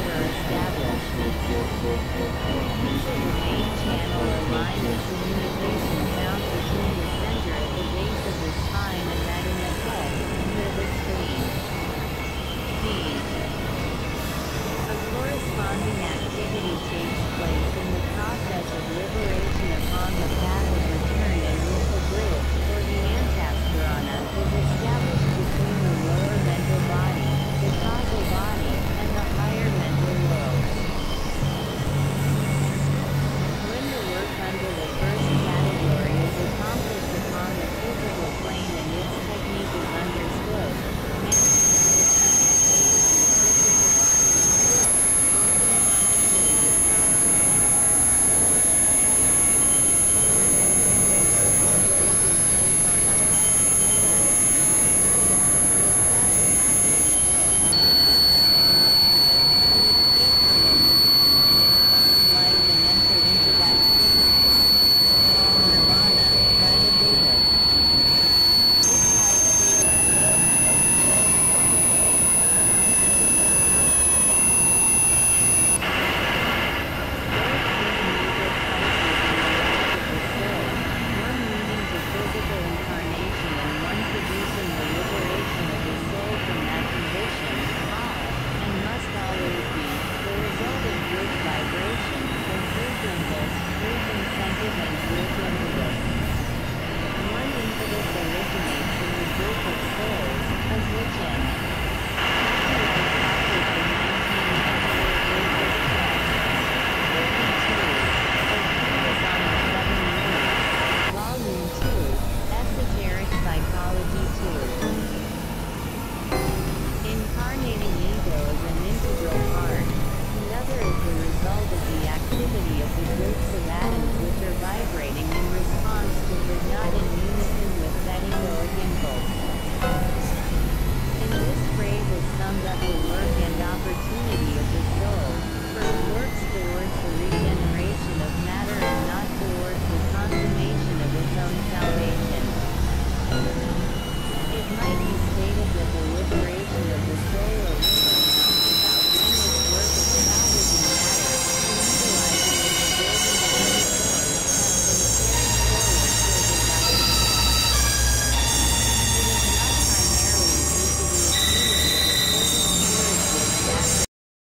were established. Using channel aligners